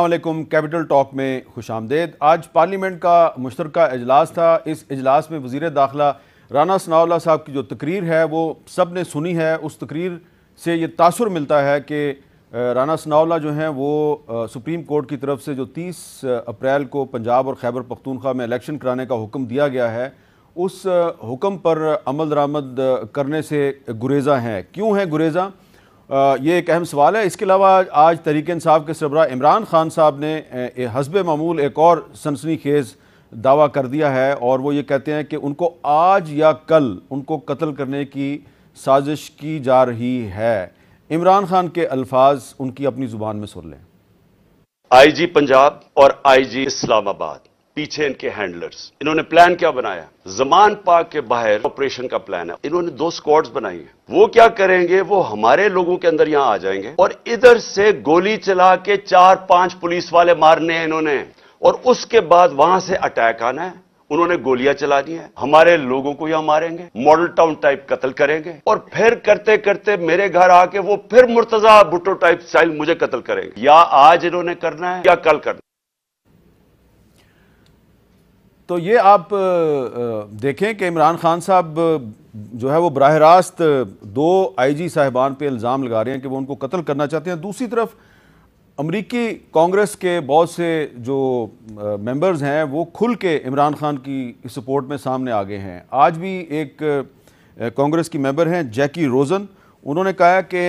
वालेकुम capital talk में खुश आमदेद। आज पार्लियामेंट का मुश्तर अजलास था। इस अजलास में वज़ी दाखिला राना सनाउल्ला साहब की जो तकरीर है, वो सबने सुनी है। उस तकरीर से ये तासर मिलता है कि राना सनाउल्ला जो हैं, वो सुप्रीम कोर्ट की तरफ़ से जो 30 अप्रैल को पंजाब और खैबर पख्तूनख्वा में इलेक्शन कराने का हुक्म दिया गया है, उस हुक्म पर अमल दरामद करने से गुरेज़ा हैं। क्यों हैं गुरेज़ा? ये एक अहम सवाल है। इसके अलावा आज तरीके इंसाफ के सरबरा इमरान खान साहब ने हसब मामूल एक और सनसनी खेज़ दावा कर दिया है और वो ये कहते हैं कि उनको आज या कल उनको कत्ल करने की साजिश की जा रही है। इमरान खान के अल्फाज उनकी अपनी ज़ुबान में सुन लें। आईजी पंजाब और आईजी इस्लामाबाद। पीछे इनके हैंडलर्स इन्होंने प्लान क्या बनाया? जमान पाक के बाहर ऑपरेशन का प्लान है। इन्होंने दो स्क्वाड्स बनाई है। वो क्या करेंगे? वो हमारे लोगों के अंदर यहाँ आ जाएँगे। और इधर से गोली चला के चार पाँच पुलिस वाले मारने हैं इन्होंने। और उसके बाद वहाँ से अटैक आना है। उन्होंने गोलियाँ चला दी हैं। हमारे लोगों को यहाँ मारेंगे। मॉडल टाउन टाइप कत्ल करेंगे। और फिर करते करते मेरे घर आके वो फिर मुर्तजा भुट्टो टाइप स्टाइल मुझे कत्ल करेंगे। या आज इन्होंने करना है या कल करना तो ये आप देखें कि इमरान खान साहब जो है वो बरह रास्त दो आईजी साहिबान पे इल्ज़ाम लगा रहे हैं कि वो उनको कत्ल करना चाहते हैं। दूसरी तरफ़, अमरीकी कांग्रेस के बहुत से जो मेंबर्स हैं, वो खुल के इमरान खान की सपोर्ट में सामने आ गए हैं। आज भी एक कांग्रेस की मेंबर हैं, जैकी रोज़न। उन्होंने कहा कि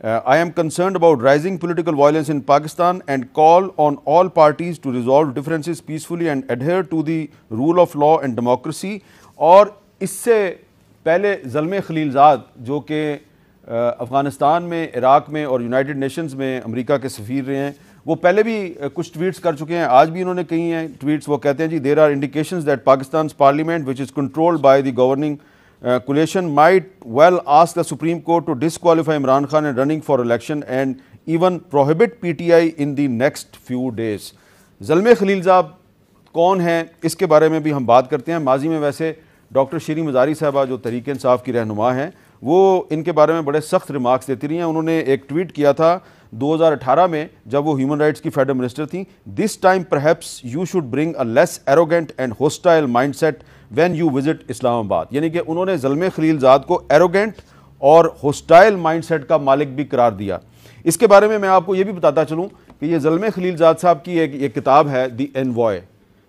Uh, I am concerned about rising political violence in Pakistan and call on all parties to resolve differences peacefully and adhere to the rule of law and democracy. और इससे पहले ज़लम खलीलजाद जो कि अफ़गानिस्तान में इराक़ में और यूनाइटेड नेशंस में America के सफ़ीर रहे हैं वो पहले भी कुछ ट्वीट्स कर चुके हैं आज भी इन्होंने कही हैं ट्वीट्स वो कहते हैं जी there are indications that Pakistan parliament which is controlled by the governing uh, coalition might well ask the Supreme Court to disqualify Imran Khan and running for election and even prohibit PTI in the next few days. जलम खलील साहब कौन हैं? इसके बारे में भी हम बात करते हैं। माजी में वैसे डॉक्टर शरी मजारी साहबा जो तरीक इंसाफ की रहनुमा हैं। वो इनके बारे में बड़े सख्त रिमार्क्स देती रही हैं। उन्होंने एक ट्वीट किया था 2018 में जब वो ह्यूमन राइट्स की फेडरल मिनिस्टर थी। This time perhaps you should bring a less arrogant and hostile mindset when you visit Islamabad यानी कि उन्होंने जलम खलीलजाद को एरोगेंट और होस्टाइल माइंडसेट का मालिक भी करार दिया। इसके बारे में मैं आपको ये भी बताता चलूँ कि ये जलम खलीलजाद साहब की एक, ये किताब है दी एनवॉय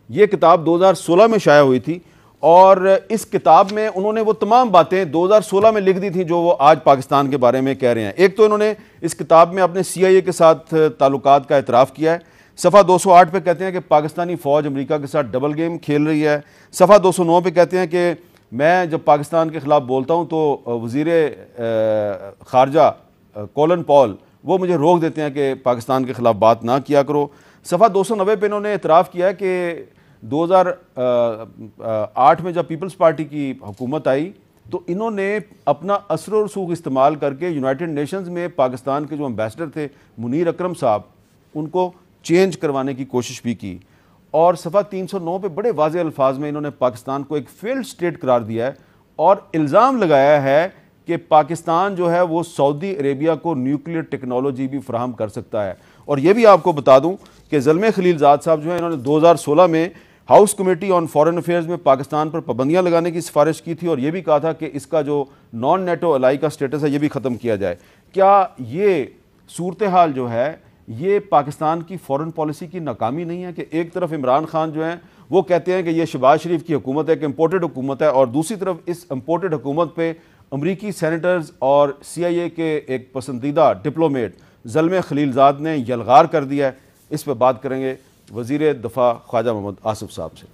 ये किताब 2016 में शाया हुई थी और इस किताब में उन्होंने वो तमाम बातें 2016 में लिख दी थी जो वो आज पाकिस्तान के बारे में कह रहे हैं। एक तो इन्होंने इस किताब में अपने सी आई ए के साथ ताल्लुक का एतराफ़ किया है। सफ़ा 208 पे कहते हैं कि पाकिस्तानी फ़ौज अमेरिका के साथ डबल गेम खेल रही है। सफ़ा 209 पे कहते हैं कि मैं जब पाकिस्तान के ख़िलाफ़ बोलता हूँ तो वज़ी ख़ारजा कोलन पॉल, वो मुझे रोक देते हैं कि पाकिस्तान के ख़िलाफ़ बात ना किया करो। सफ़ा दो सौ नब्बे पर इन्होंने इतराफ़ किया है कि 2008 में जब पीपल्स पार्टी की हुकूमत आई तो इन्होंने अपना असर रसूख इस्तेमाल करके यूनाइटेड नेशंस में पाकिस्तान के जो एम्बेसडर थे, मुनीर अकरम साहब, उनको चेंज करवाने की कोशिश भी की। और सफ़ा 309 पे बड़े वाज अल्फाज में इन्होंने पाकिस्तान को एक फेल्ड स्टेट करार दिया है और इल्ज़ाम लगाया है कि पाकिस्तान जो है वो सऊदी अरेबिया को न्यूक्लियर टेक्नोलॉजी भी फ्राहम कर सकता है। और ये भी आपको बता दूँ कि जलम खलीलजाद साहब जो है, इन्होंने 2016 में House Committee on Foreign Affairs में पाकिस्तान पर पाबंदियाँ लगाने की सिफारिश की थी और ये भी कहा था कि इसका जो नॉन नेटो अलाई का स्टेटस है, ये भी ख़त्म किया जाए। क्या ये सूरत हाल जो है ये पाकिस्तान की फॉरेन पॉलिसी की नाकामी नहीं है कि एक तरफ़ इमरान खान जो हैं, वो कहते हैं कि ये शबाज शरीफ की हुकूमत है एक इम्पोर्टेड हुकूमत है, और दूसरी तरफ़ इस इम्पोर्टेड हुकूमत पे अमरीकी सैनिटर्स और सी आई ए के एक पसंदीदा डिप्लोमेट जलम खलीलजाद ने यलगार कर दिया है। इस पर बात करेंगे वज़ीर दफ़ा ख्वाजा मोहम्मद आसफ साहब से।